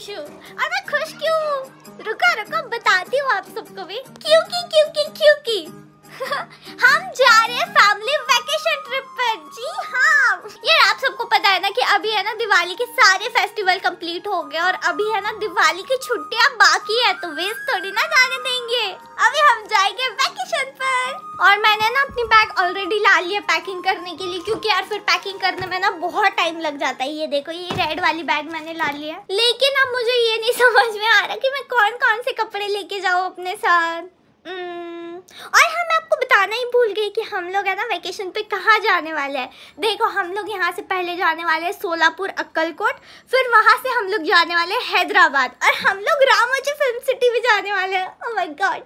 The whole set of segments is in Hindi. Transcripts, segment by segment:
खुश हूँ। और मैं खुश क्यों रुका रुका, बताती हूँ आप सबको भी। क्योंकि क्योंकि क्योंकि। हम जा रहे हैं फैमिली वेकेशन ट्रिप पर। जी हाँ। ये आप सबको पता है ना कि अभी है ना दिवाली के सारे फेस्टिवल कंप्लीट हो गए और अभी है ना दिवाली की छुट्टियाँ बाकी है तो वेस्ट थोड़ी ना जाने देंगे। अभी हम जाएँगे वेकेशन पर। और मैंने ना अपनी बैग ऑलरेडी ला लिया पैकिंग करने के लिए क्योंकि यार फिर पैकिंग करने में ना बहुत टाइम लग जाता है। ये देखो ये रेड वाली बैग मैंने ला लिया लेकिन अब मुझे ये नहीं समझ में आ रहा कि मैं कौन कौन से कपड़े लेके जाऊँ अपने साथ। हम्म, और हम आपको बताना ही भूल गई कि हम लोग है ना वेकेशन पे कहाँ जाने वाले हैं। देखो, हम लोग यहाँ से पहले जाने वाले हैं सोलापुर अक्कलकोट, फिर वहाँ से हम लोग जाने वाले हैं हैदराबाद और हम लोग रामोजी फ़िल्म सिटी भी जाने वाले हैं। ओह माय गॉड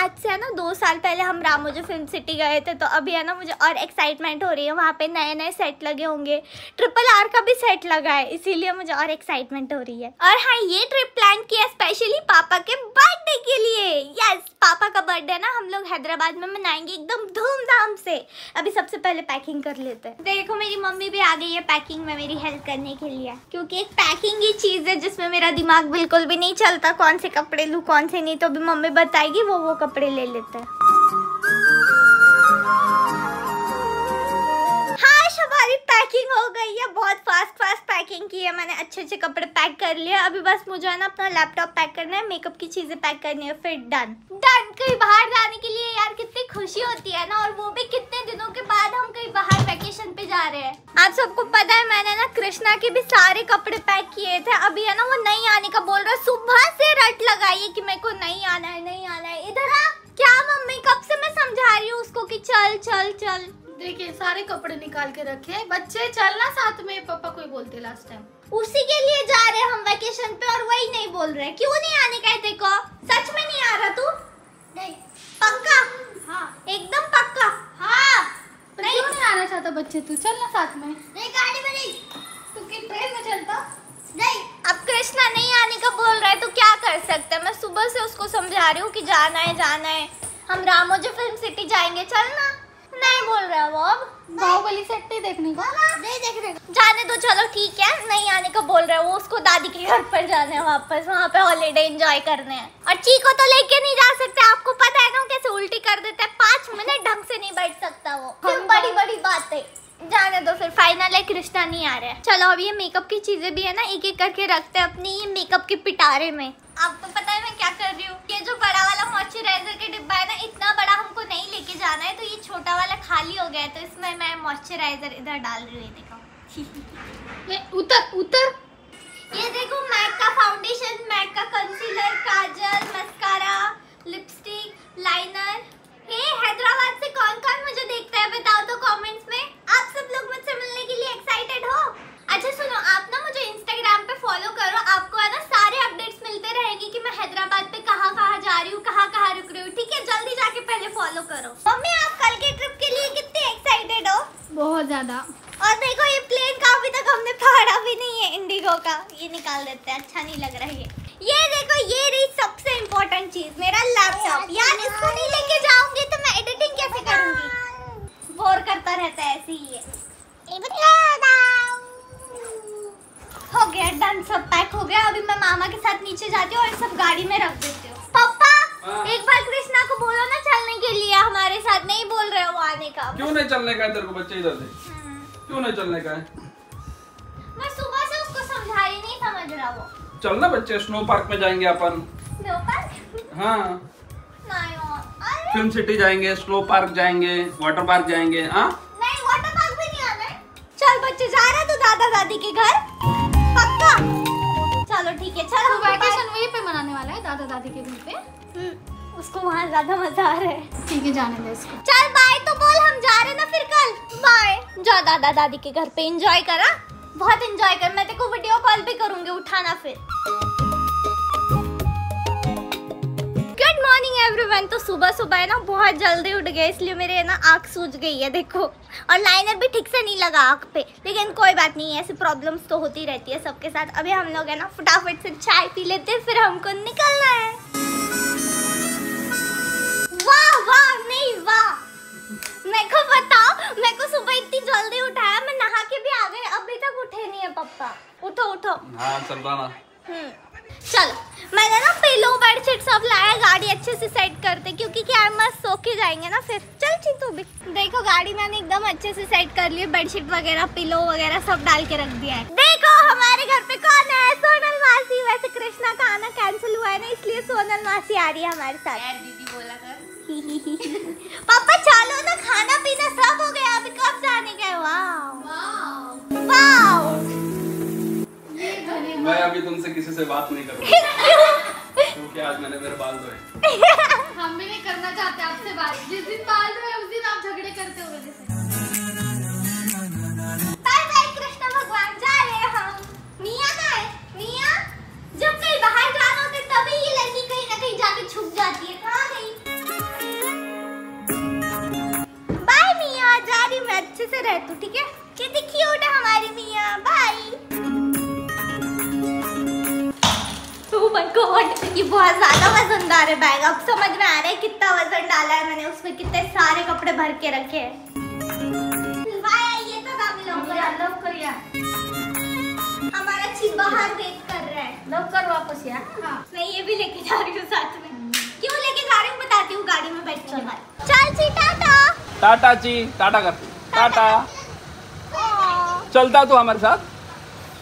आज से है ना दो साल पहले हम रामोजी फ़िल्म सिटी गए थे तो अभी है ना मुझे और एक्साइटमेंट हो रही है। वहाँ पे नए नए सेट लगे होंगे। ट्रिपल आर का भी सेट लगा है, इसीलिए मुझे और एक्साइटमेंट हो रही है। और हाँ ये ट्रिप प्लान किया स्पेशली पापा के बर्थडे के लिए। यस पापा का बर्थडे ना, हम लोग हैदराबाद में मनाएँगे एकदम धूमधाम से। अभी सबसे पहले पैकिंग कर लेते हैं। देखो, मेरी मम्मी भी आ गई है पैकिंग में मेरी हेल्प करने के लिए। क्योंकि एक पैकिंग ही चीज़ है जिसमें मेरा दिमाग बिल्कुल भी नहीं चलता। कौन से कपड़े लू, कौन से नहीं तो अभी मम्मी बताएगी, वो वो कपड़े ले लेते हाँ। पैकिंग हो गई है बहुत फास्ट फास्ट पैकिंग की है। मैंने अच्छे अच्छे कपड़े पैक कर लिए। अभी बस मुझे है ना अपना लैपटॉप पैक करना है मेकअप की चीज़ें पैक करनी है फिर डन डन कहीं बाहर जाने के लिए यार कितनी खुशी होती है ना और वो भी कितने दिनों के बाद हम कहीं बाहर वेकेशन पे जा रहे हैं। आप सबको पता है मैंने ना कृष्णा के भी सारे कपड़े पैक किए थे। अभी है ना वो नहीं आने का बोल रहा है सुबह से रट लगाई है कि मेरे को नहीं आना है नहीं आना है। इधर आ! क्या मम्मी कब से मैं समझा रही हूँ उसको कि चल चल चल। देखिए सारे कपड़े निकाल के रखे हैं। बच्चे चलना साथ में। पापा कोई बोलते लास्ट टाइम उसी के लिए जा रहे हम वेकेशन पे और वही नहीं बोल रहे। क्यों नहीं आने का है देखो? सच में नहीं आ रहा तू? नहीं। पक्का? हाँ। एकदम पक्का? हाँ। पर क्यों नहीं आना चाहता बच्चे तू? चलना साथ में। नहीं गाड़ी में नहीं। तू की ट्रेन में चलता? नहीं अब कृष्णा नहीं आने का बोल रहा है तो क्या कर सकते हैं? मैं सुबह से उसको समझा रही हूँ कि जाना है जाना है। हम रामोजी फ़िल्म सिटी जाएँगे। चलना नहीं बोल रहा है वो अब। बाहुबली सेट नहीं देखने का। नहीं देख रहे जाने तो चलो ठीक है। नहीं आने का बोल रहा है वो उसको दादी के घर पर जाने हैं वापस। वहाँ पे हॉलीडे एंजॉय करने हैं। और चीको तो लेके नहीं जा सकते। आपको पता है ना कैसे उल्टी कर देता है। पाँच मिनट ढंग से नहीं बैठ सकता वो। बड़ी बड़ी बातें। जाने दो फिर फाइनल है कृष्णा नहीं आ रहा है। चलो अब ये मेकअप की चीज़ें भी है ना एक एक करके रखते हैं अपनी ये मेकअप के पिटारे में। आपको पता है मैं क्या कर रही हूँ? ये जो बड़ा वाला मॉइस्चराइजर का डिब्बा है ना इतना बड़ा हमको नहीं लेके जाना है तो ये छोटा वाला खाली हो गया है तो इसमें मैं मॉइस्चराइजर इधर डाल रही हूँ देखो। उतर उतर। ये देखो मैक का फाउंडेशन मैक का concealer kajal mascara lipstick liner hey Hyderabad से कौन कौन मुझे देखता है बताओ तो कमेंट्स में। आप सब लोग मुझसे मिलने के लिए एक्साइटेड हो? अच्छा सुनो आप ना मुझे इंस्टाग्राम पे फॉलो करो आपको है ना सारे अपडेट्स मिलते रहेंगे कि मैं हैदराबाद पे कहाँ कहाँ जा रही हूँ कहाँ कहाँ रुक रही हूँ। ठीक है जल्दी जाके पहले फॉलो करो। मम्मी आप कल के ट्रिप के लिए कितने एक्साइटेड हो? बहुत ज़्यादा। और देखो ये प्लेन का अभी तक हमने फाड़ा भी नहीं है इंडिगो का। ये निकाल देते हैं अच्छा नहीं लग रहा है। ये देखो ये रही सबसे इम्पोर्टेंट चीज़ मेरा लैपटॉप यार इसको नहीं लेके जाऊँगी तो मैं एडिटिंग कैसे करूँगी बोर करता रहता है ऐसे ही हो। गया डन सब पैक हो गया। अभी मैं मामा के साथ नीचे जाती हूँ और सब गाड़ी में रख देती हूँ। पापा हाँ। एक बार कृष्णा को बोलो ना चलने के लिए हमारे साथ नहीं बोल रहे हो आने का। क्यों नहीं चलने का है तेरे को बच्चे इधर से? हम्म। क्यों नहीं चलने का है? मैं सुबह से उसको समझा रही नहीं समझ रहा वो। चलना बच्चे स्नो पार्क में जाएँगे अपन। स्नो पार्क हाँ। फ़िल्म सिटी जाएँगे स्नो पार्क जाएँगे वाटर पार्क जाएँगे हाँ? बच्चे जा रहे तो दादा दादी के घर। पक्का? चलो ठीक है चलो। तो वैकेशन वहीं पे मनाने वाला है दादा दादी के घर पे? हम्म, उसको वहाँ ज़्यादा मज़ा आ रहा है। ठीक है जाने दे इसको। चल बाय तो बोल हम जा रहे ना फिर कल। बाय जा दादा दादी के घर पे एंजॉय करा। बहुत एंजॉय कर मैं तेरे को वीडियो कॉल भी करूँगी उठाना फिर। गुड मॉर्निंग एवरीवन तो सुबह सुबह है ना बहुत जल्दी उठ गए इसलिए मेरे है ना आँख सूज गई है देखो। और लाइनर भी ठीक से नहीं लगा आँख पे। लेकिन कोई बात नहीं है ऐसी प्रॉब्लम्स तो होती रहती है सबके साथ। अभी हम लोग है ना फटाफट से चाय पी लेते हैं फिर हमको निकलना है। वाह वाह नहीं वाह। मेरे को बताओ मेरे को सुबह इतनी जल्दी उठाया मैं नहा के भी आ गई अभी तक उठे नहीं है पापा। उठो उठो। हाँ चल हम्म, चलो मैंने ना पिलो बेडशीट सब लाया गाड़ी अच्छे से सेट करते क्योंकि क्या है मस्त सो के जाएँगे ना फिर। चल ची तू भी देखो गाड़ी मैंने एकदम अच्छे से सेट कर ली बेडशीट वगैरह पिलो वगैरह सब डाल के रख दिया है। देखो हमारे घर पे कौन है? सोनल मासी। वैसे कृष्णा का आना कैंसिल हुआ है ना इसलिए सोनल मासी आ रही है हमारे साथ। यार दीदी बोला कर पापा चलो ना खाना पीना सब हो गया अभी कब जाने का है वाओ वाओ मैं अभी तुमसे किसी से बात नहीं करूँगा। क्योंकि आज मैंने मेरे बाल धोए। हम भी नहीं करना चाहते आपसे बात। जिस दिन बाल धोए उस दिन आप झगड़े करते हो मेरे से बाय बाय कृष्ण भगवान जा रहे हैं हम। My ये बहुत ज़्यादा वजनदार है बैग अब समझ में आ रहा है कितना वज़न डाला है मैंने उसमें कितने सारे कपड़े भर के रखे हैं ये तो हमारा चीज़ बाहर वेट कर रहा है लव कर वापस यार हाँ मैं ये भी लेके जा रही हूँ साथ में क्यों लेके जा रही हूँ बताती हूँ गाड़ी में बैठ चल ची टाटा टाटा जी टाटा। कर टाटा। चलता तू हमारे साथ?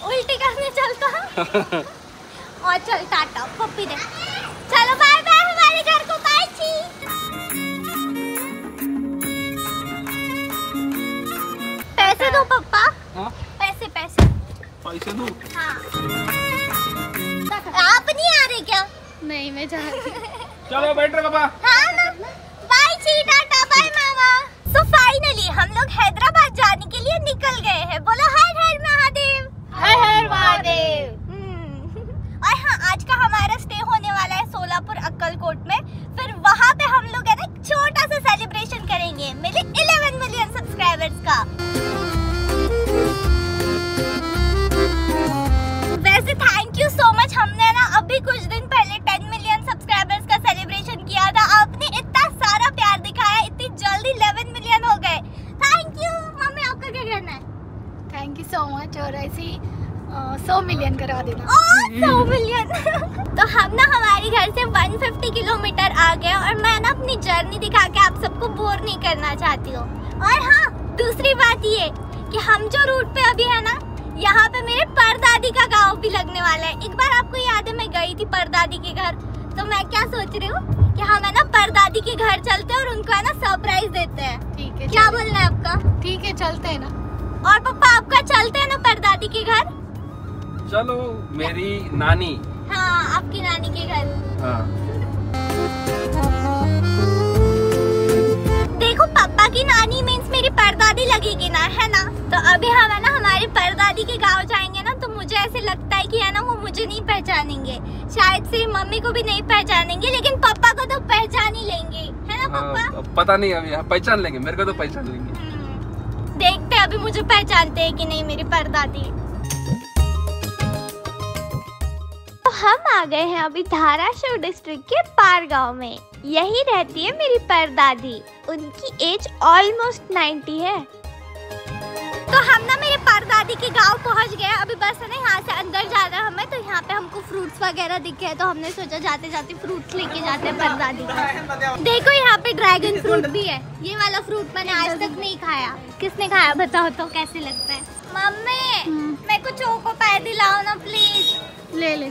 उल्टी करने चलता। और चल टाटा पप्पी दे। चलो बाय बाय हमारे घर को बाय ची। पैसे दो पप्पा। हाँ? पैसे पैसे। पैसे दू? हाँ। आप नहीं आ रहे क्या? नहीं मैं जा रही चलो बैठ रहे पापा। हाँ ना बाय ची टाटा बाय मामा। सो फाइनली हम लोग हैदराबाद जाने के लिए निकल गए हैं। बोलो हर हर महादेव। हर हर महादेव हम्म, और हाँ आज का हमारा स्टे होने वाला है सोलापुर अक्कलकोट में फिर वहाँ पे हम लोग है ना एक छोटा सा सेलिब्रेशन करेंगे। मेरे 11 मिलियन सब्सक्राइबर्स का। वैसे थैंक यू सो मच हमने ना अभी कुछ दिन पहले 10 मिलियन सब्सक्राइबर्स का सेलिब्रेशन किया था। आपने इतना सारा प्यार दिखाया इतनी जल्दी 11 मिलियन हो गए। थैंक यू मम्मी आपका क्या कहना है? थैंक यू सो मच और ऐसे ही सौ मिलियन करा देना। सौ मिलियन तो हम ना हमारे घर से 150 किलोमीटर आ गए और मैं ना अपनी जर्नी दिखा के आप सबको बोर नहीं करना चाहती हूँ। और हाँ दूसरी बात ये कि हम जो रूट पे अभी है ना यहाँ पे मेरे परदादी का गाँव भी लगने वाला है। एक बार आपको याद है मैं गई थी परदादी के घर। तो मैं क्या सोच रही हूँ कि हम है ना परदादी के घर चलते हैं और उनको है ना सरप्राइज़ देते हैं। ठीक है क्या बोलना है आपका? ठीक है चलते हैं ना। और पापा आपका चलते हैं ना परदादी के घर? चलो मेरी नानी। हाँ आपकी नानी के घर। हाँ। देखो पापा की नानी मीन्स मेरी परदादी लगेगी ना है ना? तो अभी हम है ना हमारे परदादी के गाँव जाएँगे ना तो मुझे ऐसे लगता है कि है ना वो मुझे नहीं पहचानेंगे। शायद से मम्मी को भी नहीं पहचानेंगे लेकिन पापा को तो पहचान ही लेंगे। है ना पापा? हाँ, पता नहीं अभी हाँ, पहचान लेंगे मेरे को तो पहचान लेंगे। हम्म, देखते अभी मुझे पहचानते हैं कि नहीं मेरी परदादी। हम आ गए हैं अभी धाराशिव डिस्ट्रिक्ट के पार गाँव में। यही रहती है मेरी परदादी। उनकी एज ऑलमोस्ट 90 है। तो हम ना मेरे परदादी के गाँव पहुँच गए अभी बस है ना यहाँ से अंदर जा जाना है हमें तो यहाँ पे हमको फ्रूट्स वगैरह दिखे हैं, तो हमने सोचा जाते जाते फ्रूट्स लेके जाते हैं परदादी का। देखो यहाँ पे ड्रैगन फ्रूट भी है। ये वाला फ्रूट मैंने आज तक नहीं खाया। किसने खाया बताओ तो कैसे लगता है? मम्मी मेरे को चोको पाए दिलाओ ना प्लीज़ ले ले।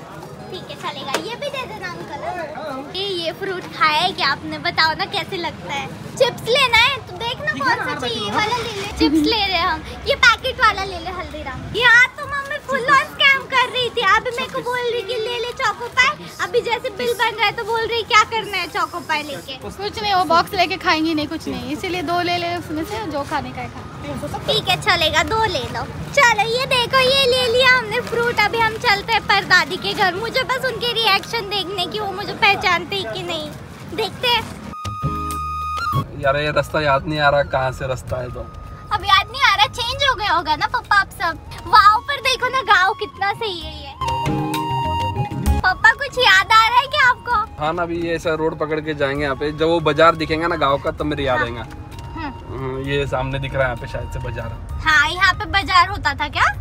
ठीक है चलेगा। ये भी दे देना अंकल। ये ये फ्रूट खाया है क्या आपने? बताओ ना कैसे लगता है? चिप्स लेना है? तो देखना कौन सा चाहिए। वाला ले ले। चिप्स ले रहे हम। ये पैकेट वाला ले ले हल्दीराम। यहाँ तो मम्मी फुल ऑन कर रही थी। अभी मेरे को बोल रही कि ले ले चोको पाए अभी जैसे बिल बन रहा है तो बोल रही क्या करना है चोको पाए लेके? कुछ नहीं वो बॉक्स लेके खाएँगी नहीं कुछ नहीं। इसीलिए दो ले ले उसमें से जो खाने का है ठीक है चलेगा दो ले लो। चलो ये देखो ये ले लिया हमने फ्रूट अभी हम चलते हैं पर दादी के घर। मुझे बस उनके रिएक्शन देखने की वो मुझे पहचानते ही कि नहीं। देखते हैं। यार ये रास्ता याद नहीं आ रहा कहाँ से रास्ता है तो अब याद नहीं आ रहा गया होगा ना पापा आप सब? वाव पर देखो ना गाँव कितना सही है ये। पापा कुछ याद आ रहा है क्या आपको? हाँ ना अभी ये ऐसा रोड पकड़ के जाएँगे यहाँ पे। जब वो बाज़ार दिखेगा ना गाँव का तब मेरे याद आएगा। हम्म, हम्म, ये सामने दिख रहा है यहाँ पे शायद से बाज़ार। हाँ यहाँ पे बाज़ार होता था क्या?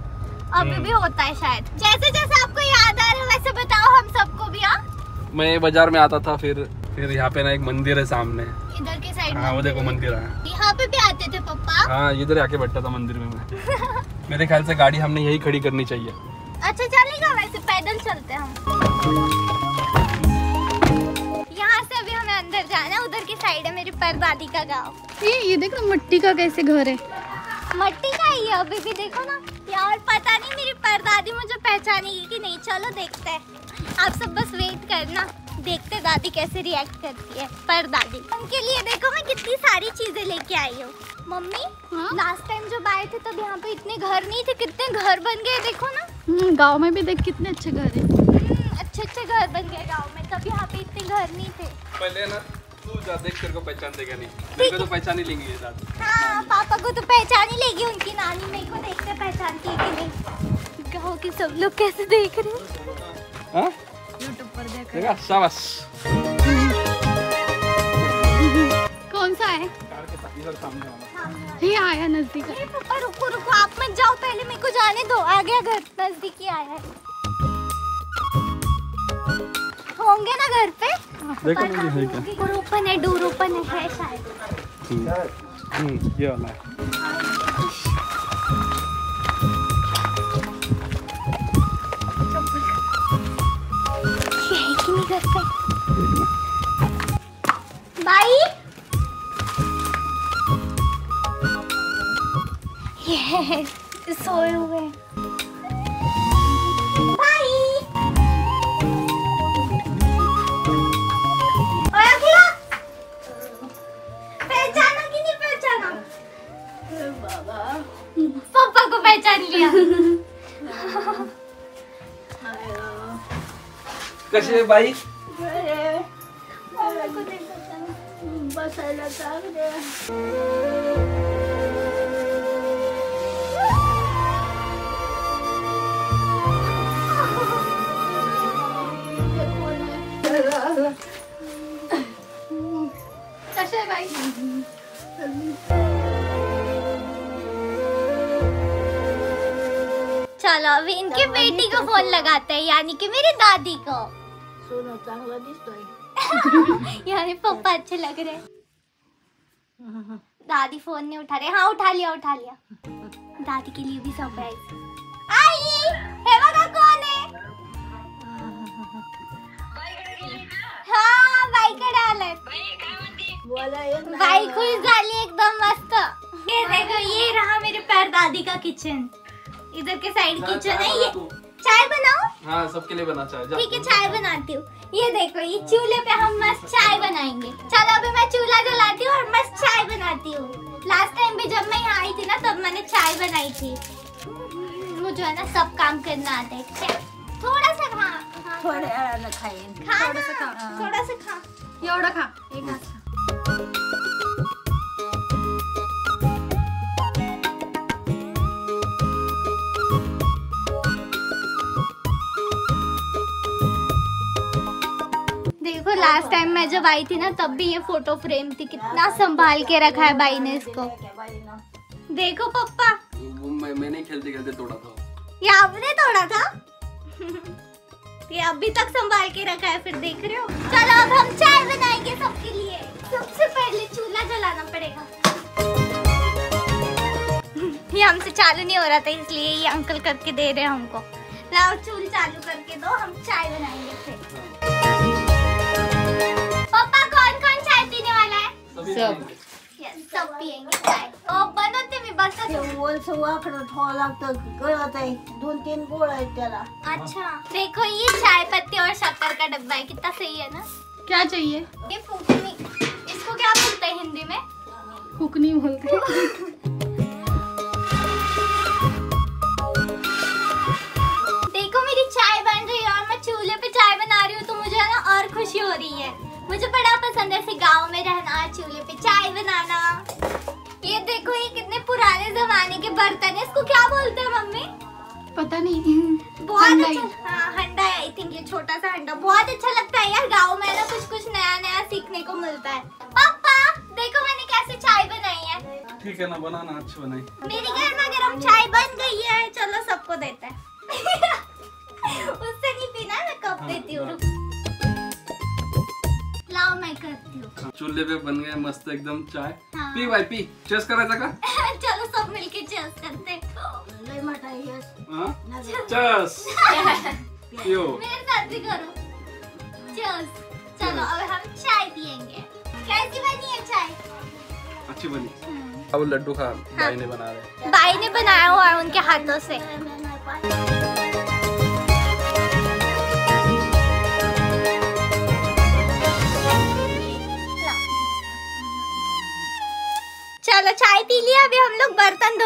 अभी भी होता है शायद। जैसे जैसे आपको याद आ रहा है वैसे बताओ हम सबको भी हाँ। मैं बाज़ार में आता था फिर फिर यहाँ पे ना एक मंदिर है सामने। इधर के साइड हाँ वो देखो मंदिर है। यहाँ पे भी आते थे पप्पा हाँ इधर आके बैठा था मंदिर में मैं। मेरे ख्याल से गाड़ी हमने यही खड़ी करनी चाहिए। अच्छा चलेगा वैसे पैदल चलते हम। यहाँ से अभी हमें अंदर जाना उधर की साइड है मेरी परदादी का गाँव। ये ये देख मिट्टी का कैसे घर है? मट्टी का ही है अभी भी देखो ना। यार पता नहीं मेरी परदादी मुझे पहचानेगी कि नहीं। चलो देखते हैं। आप सब बस वेट करना। देखते दादी कैसे रिएक्ट करती है। पर दादी उनके लिए देखो मैं कितनी सारी चीज़ें लेके आई हूँ। मम्मी हाँ? लास्ट टाइम जब आए थे तब यहाँ पे इतने घर नहीं थे कितने घर बन गए देखो ना। हम्म, गाँव में भी देख कितने अच्छे घर है। हम्म, अच्छे अच्छे घर बन गए गाँव में तब यहाँ पे इतने घर नहीं थे। पहले ना तू जा देख तेरे को पहचान देगा नहीं। मेरे को तो पहचान ही लेंगे दादी। हाँ पापा को तो पहचान ही लेगी उनकी नानी मेरे को देखते पहचानती है कि नहीं। गाँव के सब लोग कैसे देख रहे हैं? हाँ? देख देखा शाबाश। कौन सा है? ये आया नज़दीक। पापा रुको रुको आप मत जाओ पहले मेरे को जाने दो। आ गया घर नज़दीक ही आया है। होंगे ना घर पे? देखो है लोगों के ओपन है डोर ओपन है, है शायद। हम्म, ये वाला है। है, सोए हुए हैं। भाई कि पापा पहचान लिया पापा पहचाना बसायला बाई? चलो अभी इनके बेटी को फ़ोन लगाते हैं यानी कि मेरी दादी को। सोनं चांगला दिसतोय. यानी पप्पा अच्छे लग रहे दादी फ़ोन नहीं उठा रहे। हाँ उठा लिया उठा लिया। दादी के लिए भी सरप्राइज़ आई! हा बाईकडे आलाय बाई खुश झाली एकदम मस्त. ये देखो ये रहा मेरे पैर दादी का किचन इधर के साइड किचन है ये चाय बनाओ? हाँ सबके लिए बना जा। ठीक है चाय बनाती हूँ। ये देखो ये चूल्हे पे हम मस्त चाय बनाएँगे। चलो अभी मैं चूल्हा जलाती हूँ और मस्त चाय बनाती हूँ। लास्ट टाइम भी जब मैं यहाँ आई थी ना तब मैंने चाय बनाई थी। मुझे है ना सब काम करना आता है। क्या? थोड़ा सा खा हाँ, थोड्या वेळानं खाईन खा थोडंसं खा. थोड़ा सा खा। एवढं खा। एक घास खा. देखो लास्ट टाइम मैं जब आई थी ना तब भी ये फ़ोटो फ्रेम थी। कितना संभाल के रखा है भाई ने इसको। देखो पप्पा। मैं मैंने खेलते खेलते तोड़ा था। ये आपने तोड़ा था? ये अभी तक संभाल के रखा है फिर देख रहे हो? चलो अब हम चाय बनाएँगे सबके लिए। सबसे पहले चूल्हा जलाना पड़ेगा। ये हमसे चालू नहीं हो रहा था इसलिए ये अंकल करके दे रहे हैं हमको। लाओ चूल चालू करके दो हम चाय बनाएँगे फिर। पापा कौन कौन चाय पीने वाला है? सब. सब पियेंगे। चाय बनवते मी बस। वरच वाकडं ठेवावं लागतं कळत आहे दोन तीन गोळ आहेत त्याला अच्छा। देखो ये चाय पत्ती और शक्कर का डब्बा है कितना सही है ना? क्या चाहिए? ये फूकनी। इसको क्या बोलते हैं हिंदी में? फूकनी बोलते देखो मुझे बड़ा पसंद है गाँव में रहना चूल्हे पे चाय बनाना। ये देखो ये कितने पुराने जमाने के बर्तन है इसको क्या बोलते हैं मम्मी? पता नहीं हम्म, बहुत अच्छा हाँ हंडा आई थिंक ये छोटा सा हंडा। बहुत अच्छा लगता है यार गाँव में ना कुछ कुछ नया नया सीखने को मिलता है। पापा देखो मैंने कैसे चाय बनाई है। ठीक है ना बनाना अच्छी बनाई। मेरी घर में गर्म चाय बन गई है चलो सबको देते हैं। उससे नहीं पीना मैं कप देती हूँ चूल्हे पे बन गए मस्त एकदम चाय। हाँ। पी भाई पी। चेस करायचा का? चलो सब मिलके चेस करते लय मोठा यश. हाँ? चेस पियो। मेरे साथ भी करो। चेस चलो अब हम चाय पियेंगे। कैसी बनी है चाय? अच्छी बनी। अब लड्डू खा भाई ने बना रहे। बाई ने बनाया हुआ है उनके हाथों से।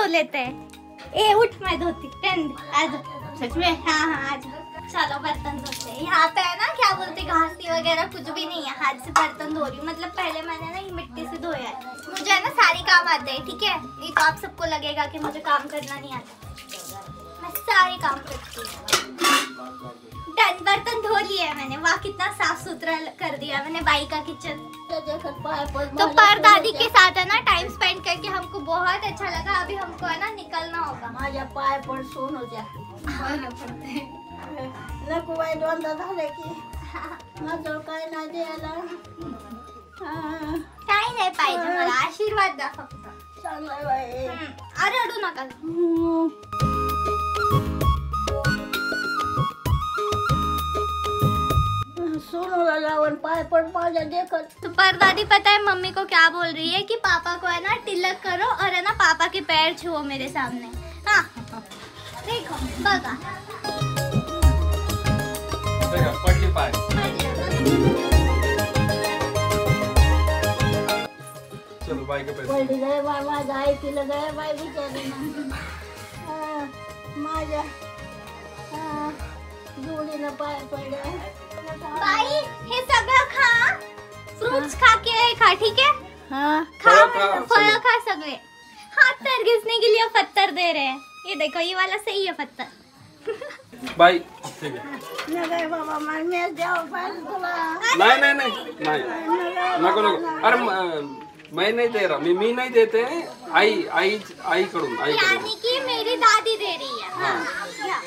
धो लेते हैं। ए उठ मैं धोती टेंड आज सच में? हाँ हाँ आज चलो बर्तन धोते हैं। यहाँ पे है ना क्या बोलते घासी वगैरह कुछ भी नहीं है। हाथ से बर्तन धो रही हूँ। मतलब पहले मैंने ना मिट्टी से धोया है। मुझे है ना सारे काम आते हैं ठीक है? ये तो आप सबको लगेगा कि मुझे काम करना नहीं आता। सारे काम करती हूँ। डन बर्तन धो लिए मैंने। वाह कितना साफ़ सुथरा कर दिया मैंने बाई का किचन। तो पर दादी के साथ है ना टाइम स्पेंड करके हमको बहुत अच्छा लगा। अभी हमको है ना निकलना होगा। माझ्या पाय पण सोन होत्या बरं पडते नको बाई दोनदा झाले की माझं काय नाही द्यायला हा, नाही पाहिजे मला आशीर्वाद द्या फक्त चांगलं बाई. हम्म. अरे रडू नका. पाय पण माझ्या देखत तो पर दादी पता है मम्मी को क्या बोल रही है कि पापा को है ना तिलक करो और है ना पापा के पैर छुओ मेरे सामने। हाँ देखो चलो बाई के गय ना हा, माझ्या बाई हे सगळं खा? फ्रूट्स खा के खा ठीक है? हा। खा फळं खा, फल खा सगळे। हाथ पैर घिसने के लिए पत्थर दे रहे हैं। ये देखो ये वाला सही है पत्थर। बाई ठीक आहे न गय बाबा द्यावं पाहिजे तुला नाही नाही नाही। नाही नको नको अरे मैं नहीं दे रहा मैं मी नहीं देते आई आई आई कडून आई यानी कि मेरी दादी दे रही है। हाँ. या.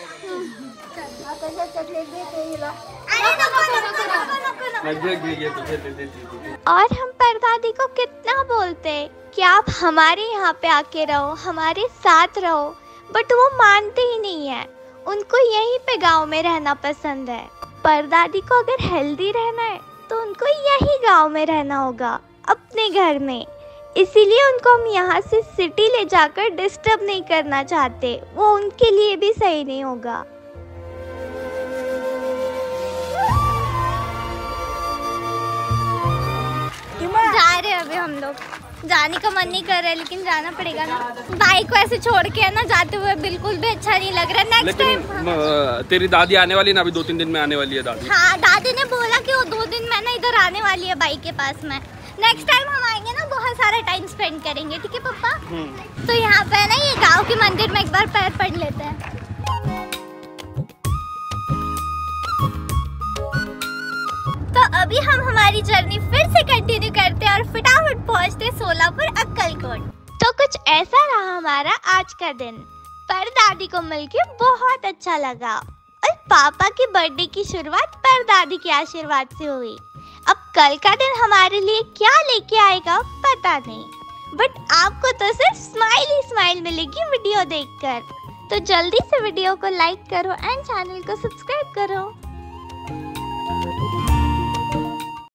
और हम परदादी को कितना बोलते कि आप हमारे यहाँ पे आके रहो, हमारे साथ रहो बट वो मानते ही नहीं है। उनको यहीं पे गाँव में रहना पसंद है। परदादी को अगर हेल्दी रहना है तो उनको यही गाँव में रहना होगा, अपने घर में। इसीलिए उनको हम यहाँ से सिटी ले जाकर डिस्टर्ब नहीं करना चाहते, वो उनके लिए भी सही नहीं होगा। रहे हैं अभी हम लोग जाने का मन नहीं कर रहा है लेकिन जाना पड़ेगा ना। बाइक को ऐसे छोड़ के है ना जाते हुए बिल्कुल भी अच्छा नहीं लग रहा। नेक्स्ट टाइम तेरी दादी आने वाली है ना अभी दो तीन दिन में आने वाली है दादी। हाँ दादी ने बोला कि वो दो दिन में ना इधर आने वाली है बाइक के पास में। नेक्स्ट टाइम हम आएँगे ना बहुत सारा टाइम स्पेंड करेंगे ठीक है पापा हम्म। तो यहाँ पे ना ये गाँव के मंदिर में एक बार पैर पड़ लेते हैं। अभी हम हमारी जर्नी फिर से कंटिन्यू करते हैं और फटाफट पहुँचते सोलापुर अक्कलकोट। तो कुछ ऐसा रहा हमारा आज का दिन। पर दादी को मिलके बहुत अच्छा लगा। और पापा की बर्थडे की शुरुआत पर दादी के आशीर्वाद से हुई। अब कल का दिन हमारे लिए क्या लेके आएगा पता नहीं। बट आपको तो सिर्फ़ स्माइल ही स्माइल मिलेगी वीडियो देखकर। तो जल्दी से वीडियो को लाइक करो एंड चैनल को सब्सक्राइब करो।